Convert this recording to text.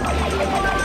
やった!